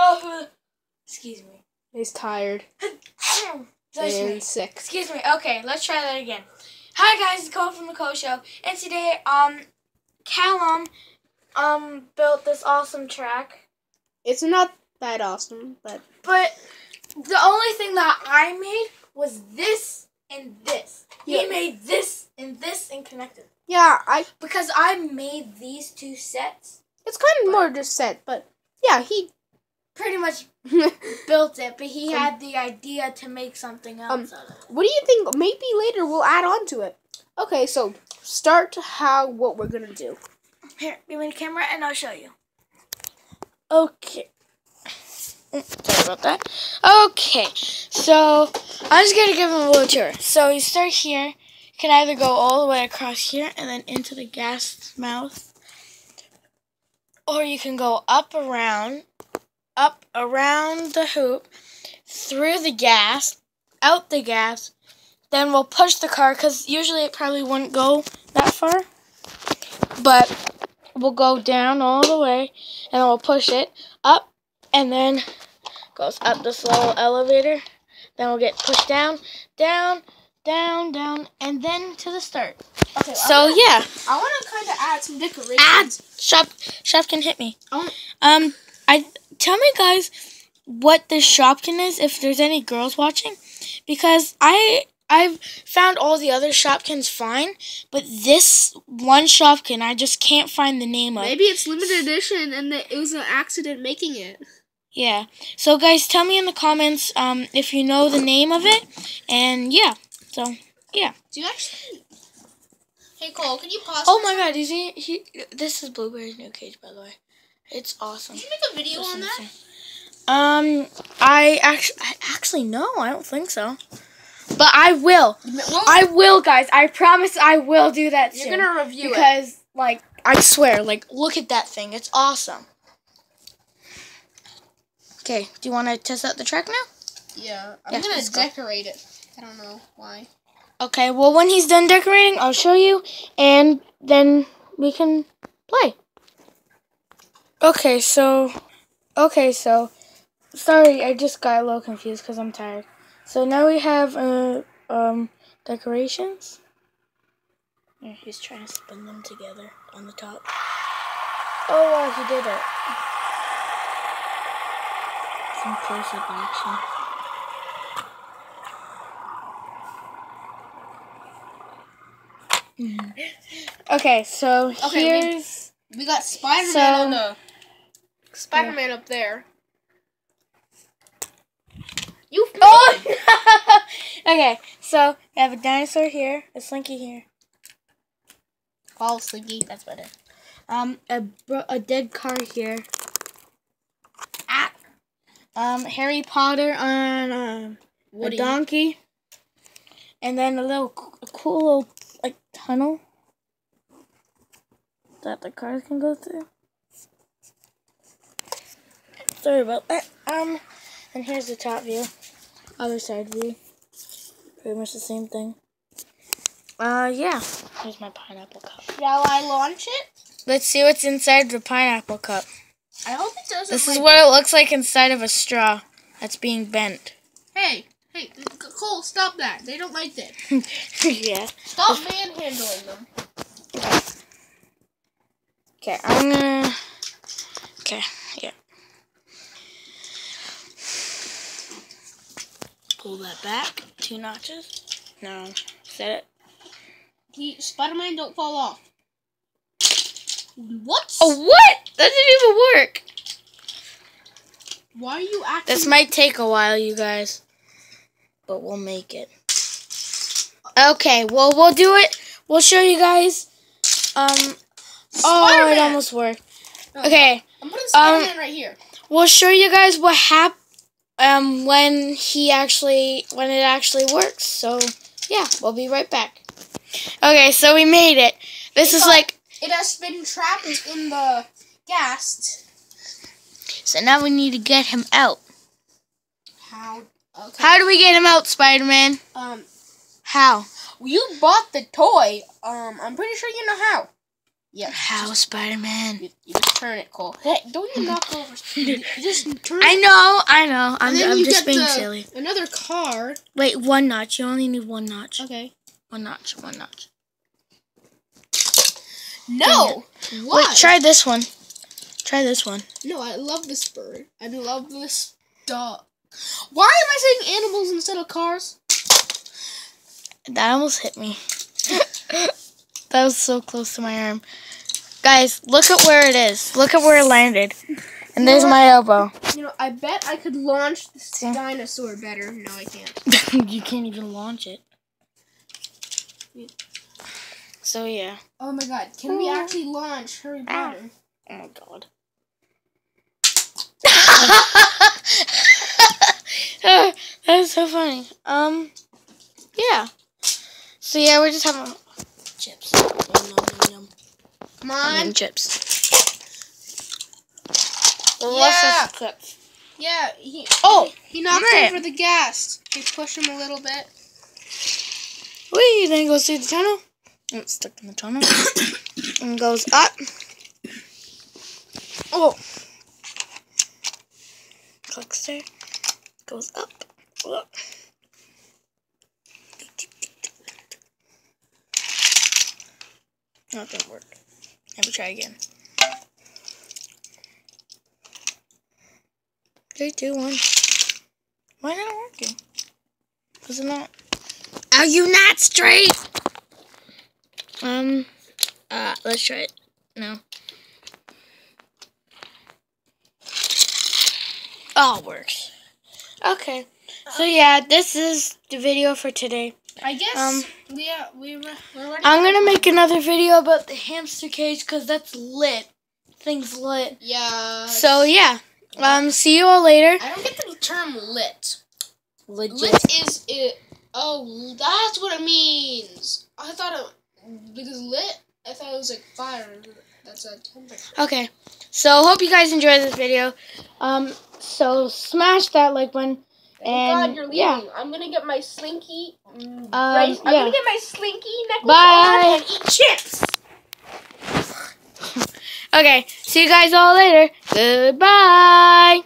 Oh, excuse me. He's tired and sick. Excuse me. Okay, let's try that again. Hi guys, it's Kole from the Co Show, and today, um, Callum, um, built this awesome track. It's not that awesome, but But the only thing that I made was this and this. Yeah. He made this and this and connected. yeah, I. Because I made these two sets, It's kind of more just set, but yeah, he. Pretty much built it, but he had the idea to make something Um, else out of it. What do you think? Maybe later we'll add on to it. Okay, so start how what we're gonna do. Here, give me the camera and I'll show you. Okay. Sorry about that. Okay, so I'm just gonna give him a little tour. So you start here. You can either go all the way across here and then into the gas mouth, or you can go up around, up around the hoop, through the gas, out the gas. Then we'll push the car because usually it probably wouldn't go that far, but we'll go down all the way and we'll push it up and then goes up this little elevator. Then we'll get pushed down, down, down, down, and then to the start. Okay, So yeah, I want to kind of add some decorations. add Shopkin hit me. Oh. Um, I tell me guys what this Shopkin is if there's any girls watching, because I I've found all the other Shopkins fine, but this one Shopkin I just can't find the name of. Maybe it's limited edition and it was an accident making it. Yeah. So guys, tell me in the comments um if you know the name of it, and yeah. So yeah. Do you actually? Hey Kole, can you pause? oh my God, is he? He. This is Blueberry's new cage, by the way. It's awesome. Did you make a video on that? Um, I actually, I actually no, I don't think so. But I will. I will, guys. I promise I will do that you're soon. gonna review it. because, like, I swear, like, look at that thing. It's awesome. Okay, do you want to test out the track now? Yeah, I'm Yeah, gonna let's go. decorate it. I don't know why. Okay, well, when he's done decorating, I'll show you, and then we can play. Okay, so, okay, so, sorry, I just got a little confused because I'm tired. So now we have, uh, um, decorations. Yeah, he's trying to spin them together on the top. Oh, wow, he did it. Some close-up action. Okay, so Okay, we- here's We got Spider-Man So- on the Spider-Man up there. You oh. okay, so we have a dinosaur here, a slinky here. fall Slinky. That's better. Um, a a dead car here. Ah, Um, Harry Potter on um, a donkey, and then a little a cool little like tunnel that the cars can go through. Sorry about that. Um, and here's the top view, other side view. Pretty much the same thing. Uh, yeah. Here's my pineapple cup. Shall I launch it? Let's see what's inside the pineapple cup. I hope it doesn't. This is what it looks like inside of a straw that's being bent. Hey, hey, Kole, stop that. They don't like that. yeah. Stop manhandling them. Okay, I'm gonna. Okay, yeah. Pull that back two notches. No, set it. Spider-Man, don't fall off. What? Oh, what? That didn't even work. Why are you acting? This might take a while, you guys, but we'll make it. Okay, well, we'll do it. We'll show you guys. Um. Oh, it almost worked. Okay. I'm putting Spider-Man right here. we'll show you guys what hap um when he actually when it actually works. So yeah, we'll be right back. Okay, so we made it. This is like It has been trapped in the gas. so now we need to get him out. How? Okay. How do we get him out, Spider Man? Um, How? you bought the toy. Um, I'm pretty sure you know how. Yeah. How Spider Man? You, you just turn it, Kole. Hey, don't you knock over. You just turn I know, I know. I'm, I'm just being the- silly. Another card. Wait, one notch. You only need one notch. Okay. One notch. One notch. No. Why? Wait, try this one. Try this one. No, I love this bird. I love this dog. Why am I saying animals instead of cars? That almost hit me. That was so close to my arm. Guys, look at where it is. Look at where it landed. And there's my elbow. You know, I bet I could launch this See? dinosaur better. No, I can't. you can't even launch it. So yeah. Oh my god, can we actually launch Harry Potter? Oh my god. That's so funny. Um, yeah. So yeah, we're just having chips. Yum, yum, yum, yum. Come on. mean chips. Yeah. chips. Yeah, he Oh, he knocked man. over the gas. Okay, push him a little bit. Wait, then goes through the tunnel. Oh, it's stuck in the tunnel. and goes up. Oh. Clicks there. Goes up. Up. That didn't work. Maybe try again. Three, two, one. Why not working? Is it not? Are you not straight? Um, uh, let's try it. No. Oh, it works. Okay. So yeah, this is the video for today. I guess. Um, yeah, we were. We're ready. I'm gonna make another video about the hamster cage because that's lit. Thing's lit. Yeah. So yeah. Um, see you all later. I don't get the term lit. Legit. Lit is it? Oh, that's what it means. I thought it because lit. I thought it was like fire. That's a temperature. Okay. So hope you guys enjoyed this video. Um, so smash that like button. Thank And, God you're yeah. I'm gonna get my slinky. Um, brace- I'm yeah. gonna get my slinky necklace Bye. and eat chips. Okay. See you guys all later. Goodbye.